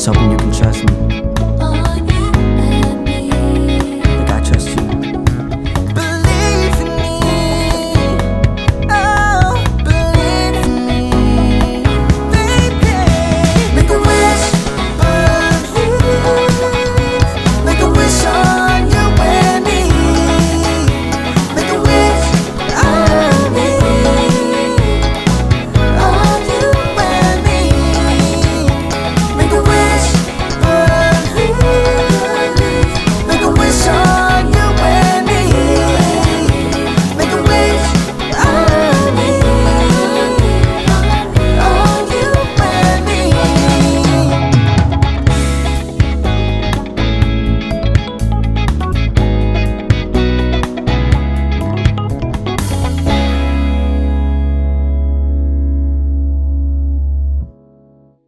Something you can trust me.